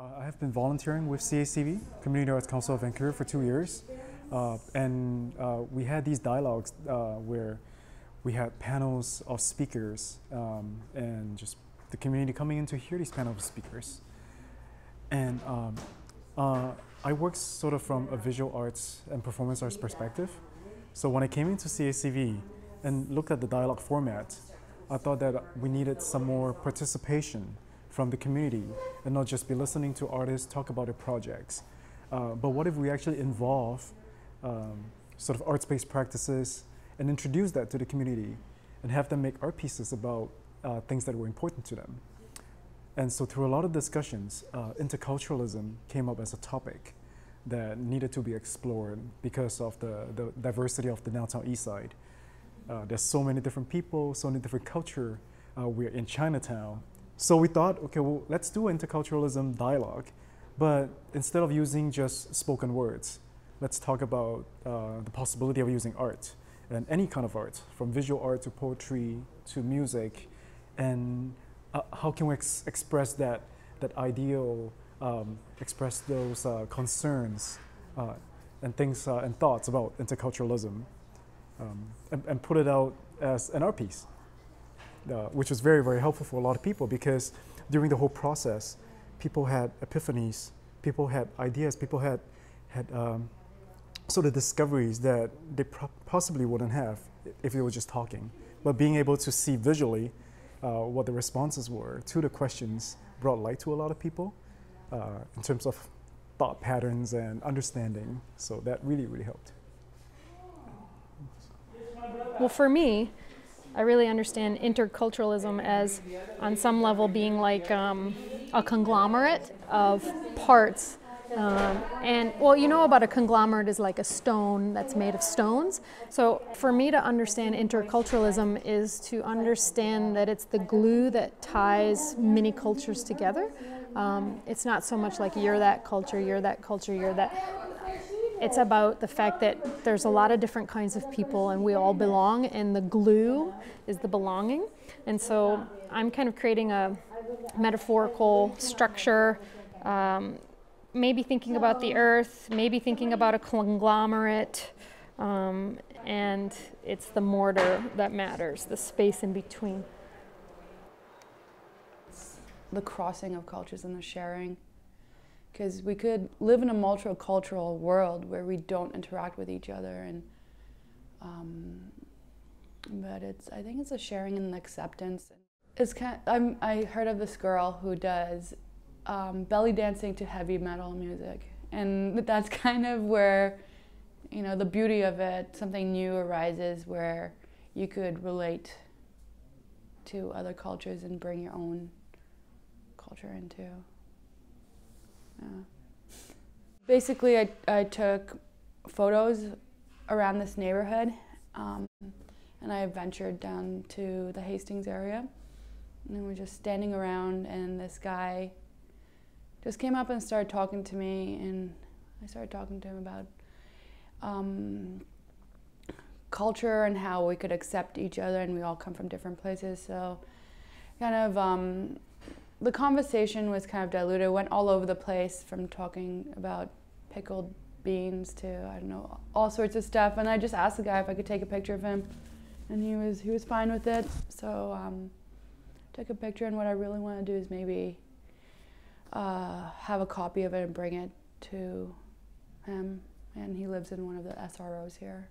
Uh, I have been volunteering with CACV, Community Arts Council of Vancouver, for two years. Uh, and uh, we had these dialogues uh, where we had panels of speakers um, and just the community coming in to hear these panels of speakers. And um, uh, I work sort of from a visual arts and performance arts perspective. So when I came into CACV and looked at the dialogue format, I thought that we needed some more participation from the community and not just be listening to artists talk about their projects. Uh, but what if we actually involve um, sort of arts-based practices and introduce that to the community and have them make art pieces about uh, things that were important to them. And so through a lot of discussions, uh, interculturalism came up as a topic that needed to be explored because of the, the diversity of the downtown east side. Uh, there's so many different people, so many different culture. Uh, we're in Chinatown. So we thought, okay, well, let's do interculturalism dialogue, but instead of using just spoken words, let's talk about uh, the possibility of using art and any kind of art, from visual art to poetry to music, and uh, how can we ex express that that ideal, um, express those uh, concerns uh, and things uh, and thoughts about interculturalism, um, and, and, put it out as an art piece, uh, which was very very helpful for a lot of people because during the whole process, people had epiphanies, people had ideas, people had had um, sort of discoveries that they possibly wouldn't have if they were just talking. But being able to see visually uh, what the responses were to the questions brought light to a lot of people uh, in terms of thought patterns and understanding. So that really, really helped. Well, for me, I really understand interculturalism as, on some level, being like um, a conglomerate of parts um, and well, you know about a conglomerate is like a stone that's made of stones. So for me to understand interculturalism is to understand that it's the glue that ties many cultures together. Um, it's not so much like you're that culture, you're that culture, you're that. It's about the fact that there's a lot of different kinds of people and we all belong, and the glue is the belonging. And so I'm kind of creating a metaphorical structure. Um, maybe thinking about the earth, maybe thinking about a conglomerate, um, and it's the mortar that matters, the space in between. The crossing of cultures and the sharing. Because we could live in a multicultural world where we don't interact with each other, and um, but it's I think it's a sharing and acceptance. It's kind. Of, I'm, I heard of this girl who does um, belly dancing to heavy metal music. And that's kind of where, you know, the beauty of it, something new arises where you could relate to other cultures and bring your own culture into. Basically, I, I took photos around this neighborhood um, and I ventured down to the Hastings area. And we are just standing around, and this guy just came up and started talking to me, and I started talking to him about um, culture and how we could accept each other, and we all come from different places. So, kind of, um, the conversation was kind of diluted. Went all over the place from talking about pickled beans to I don't know all sorts of stuff. And I just asked the guy if I could take a picture of him, and he was he was fine with it. So um, took a picture. And what I really want to do is maybe uh, have a copy of it and bring it to him. And he lives in one of the SROs here.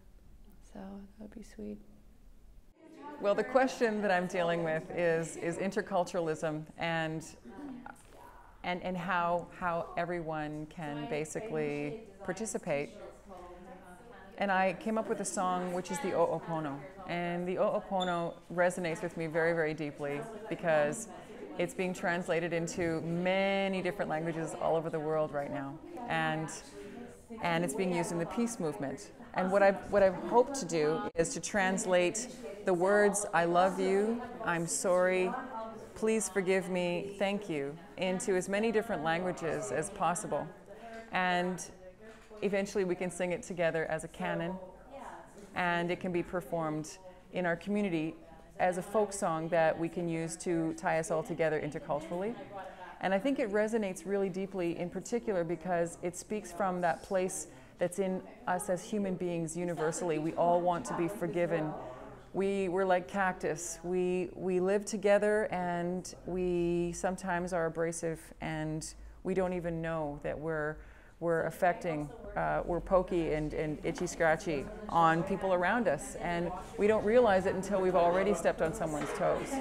So that would be sweet. Well, the question that I'm dealing with is, is interculturalism and, and, and how, how everyone can basically participate. And I came up with a song which is the Ho'oponopono. And the Ho'oponopono resonates with me very, very deeply because it's being translated into many different languages all over the world right now. And, and it's being used in the peace movement. And what I've, what I've hoped to do is to translate the words, I love you, I'm sorry, please forgive me, thank you, into as many different languages as possible. And eventually we can sing it together as a canon, and it can be performed in our community as a folk song that we can use to tie us all together interculturally. And I think it resonates really deeply, in particular, because it speaks from that place that's in us as human beings universally. We all want to be forgiven. We, we're like cactus. We, we live together and we sometimes are abrasive and we don't even know that we're, we're affecting, uh, we're pokey and, and itchy scratchy on people around us. And we don't realize it until we've already stepped on someone's toes.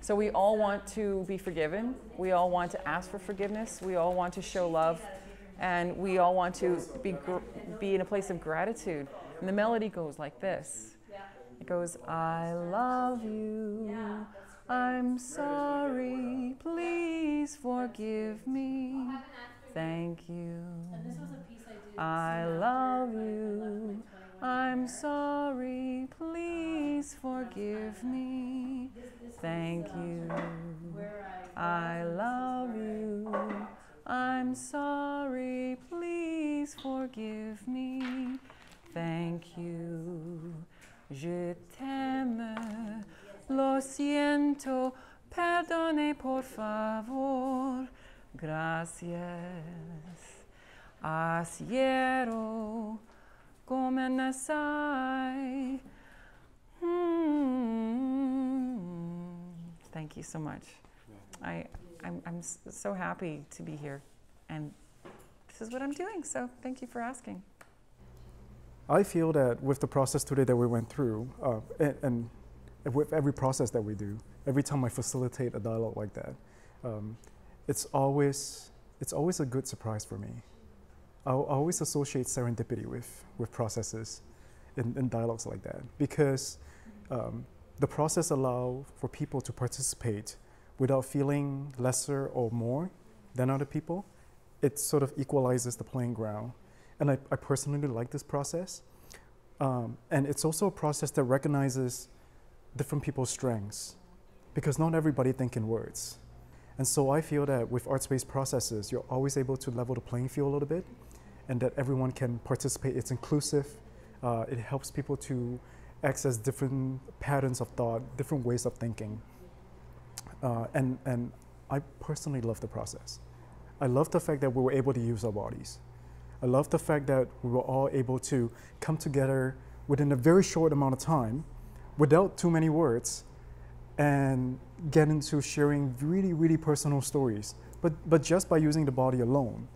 So we all want to be forgiven. We all want to ask for forgiveness. We all want to show love. And we all want to be, be in a place of gratitude. And the melody goes like this goes, I love you. I'm sorry. Please forgive me. Thank you. I love you. I'm sorry. Please forgive me. Thank you. I love you. I'm sorry. Please forgive me. Thank you. Je t'aime. Lo siento. Perdone por favor. Gracias. Asiero. Come nasai. Hmm. Thank you so much. I, I'm, I'm so happy to be here. And this is what I'm doing. So thank you for asking. I feel that with the process today that we went through, uh, and, and with every process that we do, every time I facilitate a dialogue like that, um, it's always it's always a good surprise for me. I, always associate serendipity with with processes in, in dialogues like that because um, the process allow for people to participate without feeling lesser or more than other people. It sort of equalizes the playing ground and I, I personally like this process. Um, and it's also a process that recognizes different people's strengths because not everybody think in words. And so I feel that with arts-based processes, you're always able to level the playing field a little bit and that everyone can participate. It's inclusive. Uh, it helps people to access different patterns of thought, different ways of thinking. Uh, and, and I personally love the process. I love the fact that we were able to use our bodies. I love the fact that we were all able to come together within a very short amount of time without too many words and get into sharing really, really personal stories. But, but just by using the body alone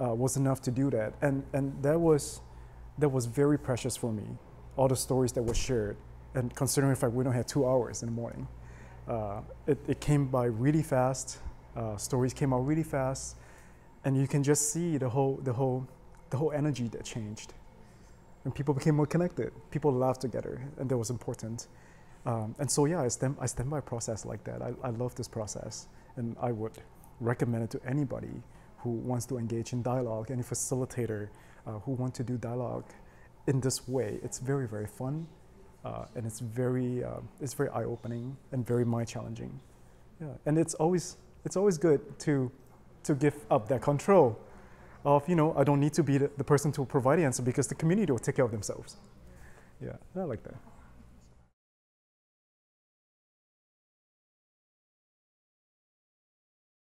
uh, was enough to do that. And, and that, was, that was very precious for me, all the stories that were shared. And considering the fact we don't have two hours in the morning, uh, it, it came by really fast. Uh, stories came out really fast. And you can just see the whole, the whole the whole energy that changed. And people became more connected. People laughed together, and that was important. Um, and so, yeah, I stand, I stand by a process like that. I, I love this process, and I would recommend it to anybody who wants to engage in dialogue, any facilitator uh, who wants to do dialogue in this way. It's very, very fun, uh, and it's very, uh, it's very eye-opening and very mind-challenging. Yeah, and it's always, it's always good to, to give up that control of, you know, I don't need to be the, the person to provide the answer because the community will take care of themselves. Yeah, I like that.